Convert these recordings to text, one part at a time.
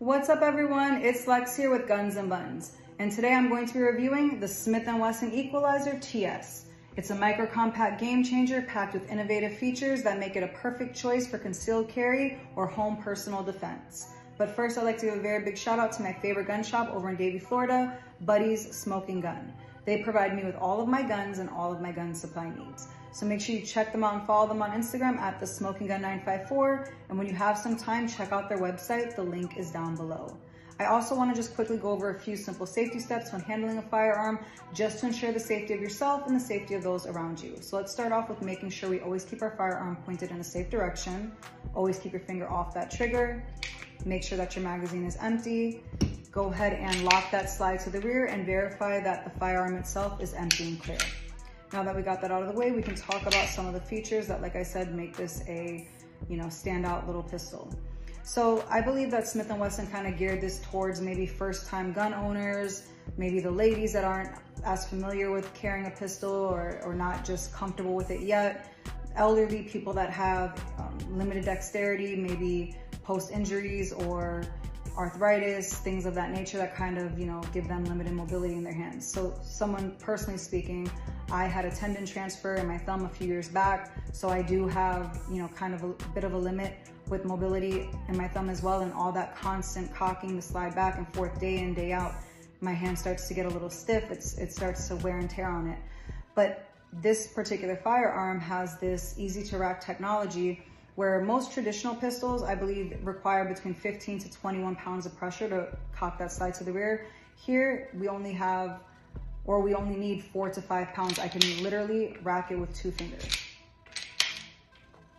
What's up everyone? It's Lex here with Guns and Buns. And today I'm going to be reviewing the Smith & Wesson Equalizer TS. It's a micro compact game changer packed with innovative features that make it a perfect choice for concealed carry or home personal defense. But first I'd like to give a very big shout out to my favorite gun shop over in Davie, Florida, Buddy's Smoking Gun. They provide me with all of my guns and all of my gun supply needs. So make sure you check them out and follow them on Instagram at the Smoking Gun 954. And when you have some time, check out their website. The link is down below. I also wanna just quickly go over a few simple safety steps when handling a firearm, just to ensure the safety of yourself and the safety of those around you. So let's start off with making sure we always keep our firearm pointed in a safe direction. Always keep your finger off that trigger. Make sure that your magazine is empty. Go ahead and lock that slide to the rear and verify that the firearm itself is empty and clear. Now that we got that out of the way, we can talk about some of the features that, like I said, make this a, you know, standout little pistol. So I believe that Smith & Wesson kind of geared this towards maybe first time gun owners, maybe the ladies that aren't as familiar with carrying a pistol or, or not just comfortable with it yet, elderly people that have um, limited dexterity, maybe post injuries or arthritis, things of that nature that kind of, you know, give them limited mobility in their hands. So someone personally speaking, I had a tendon transfer in my thumb a few years back. So I do have, you know, kind of a bit of a limit with mobility in my thumb as well. And all that constant cocking the slide back and forth day in, day out, my hand starts to get a little stiff. It's, it starts to wear and tear on it. But this particular firearm has this easy to rack technology where most traditional pistols, I believe, require between 15 to 21 pounds of pressure to cock that slide to the rear. Here, we only have, or we only need four to five pounds. I can literally rack it with two fingers.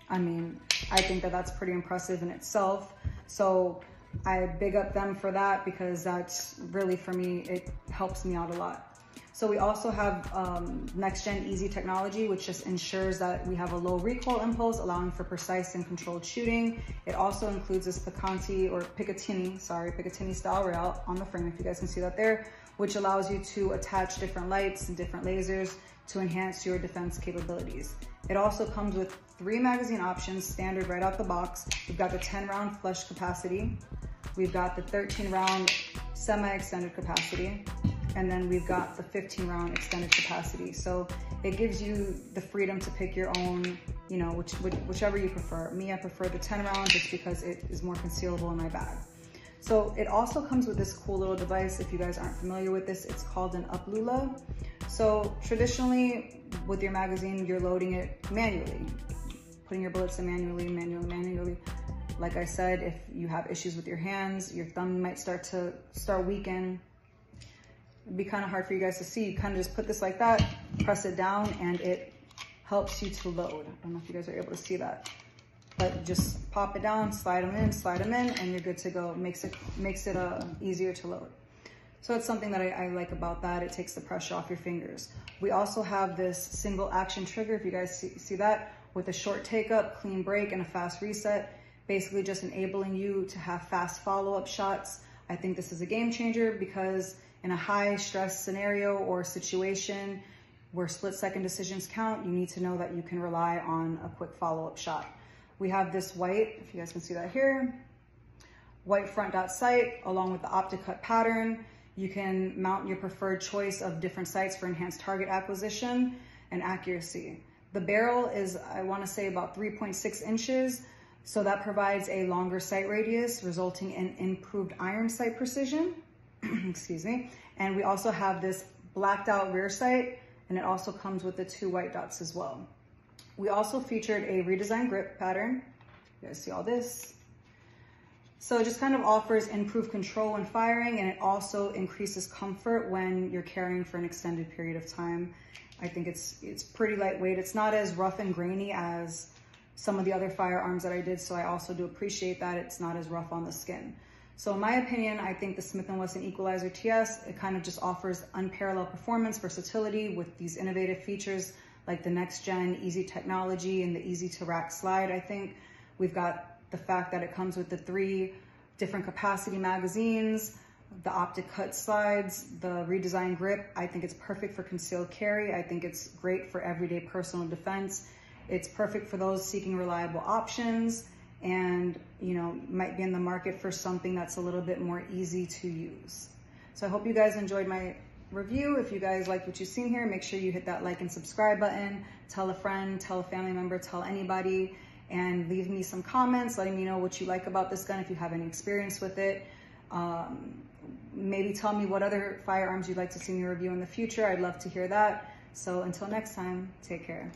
I mean, I think that that's pretty impressive in itself. So I big up them for that because that's really, for me, it helps me out a lot. So we also have um, next gen easy technology, which just ensures that we have a low recoil impulse, allowing for precise and controlled shooting. It also includes this Picanti or Picatinny, sorry, Picatinny style rail on the frame, if you guys can see that there, which allows you to attach different lights and different lasers to enhance your defense capabilities. It also comes with three magazine options, standard right out the box. We've got the 10 round flush capacity. We've got the 13 round semi-extended capacity and then we've got the 15 round extended capacity. So it gives you the freedom to pick your own, you know, which, which, whichever you prefer. Me, I prefer the 10 round just because it is more concealable in my bag. So it also comes with this cool little device. If you guys aren't familiar with this, it's called an uplula. So traditionally with your magazine, you're loading it manually, putting your bullets in manually, manually, manually. Like I said, if you have issues with your hands, your thumb might start to start weaken, It'd be kind of hard for you guys to see. You kind of just put this like that, press it down, and it helps you to load. I don't know if you guys are able to see that. But just pop it down, slide them in, slide them in, and you're good to go. Makes it makes it uh, easier to load. So it's something that I, I, like about that. It takes the pressure off your fingers. We also have this single action trigger, if you guys see, see that, with a short take up, clean break, and a fast reset. Basically just enabling you to have fast follow-up shots. I think this is a game changer because in a high stress scenario or situation where split second decisions count, you need to know that you can rely on a quick follow-up shot. We have this white, if you guys can see that here, white front dot sight along with the optic cut pattern. You can mount your preferred choice of different sights for enhanced target acquisition and accuracy. The barrel is, I wanna say about 3.6 inches, so that provides a longer sight radius, resulting in improved iron sight precision. excuse me. And we also have this blacked out rear sight and it also comes with the two white dots as well. We also featured a redesigned grip pattern. You guys see all this? So it just kind of offers improved control when firing and it also increases comfort when you're carrying for an extended period of time. I think it's it's pretty lightweight. It's not as rough and grainy as some of the other firearms that I did, so I also do appreciate that it's not as rough on the skin. So in my opinion, I think the Smith & Wesson Equalizer TS, it kind of just offers unparalleled performance, versatility with these innovative features like the next gen easy technology and the easy to rack slide. I think we've got the fact that it comes with the three different capacity magazines, the optic cut slides, the redesigned grip. I think it's perfect for concealed carry. I think it's great for everyday personal defense. It's perfect for those seeking reliable options and you know might be in the market for something that's a little bit more easy to use. So I hope you guys enjoyed my review. If you guys like what you've seen here, make sure you hit that like and subscribe button. Tell a friend, tell a family member, tell anybody, and leave me some comments letting me know what you like about this gun if you have any experience with it. Um, maybe tell me what other firearms you'd like to see me review in the future. I'd love to hear that. So until next time, take care.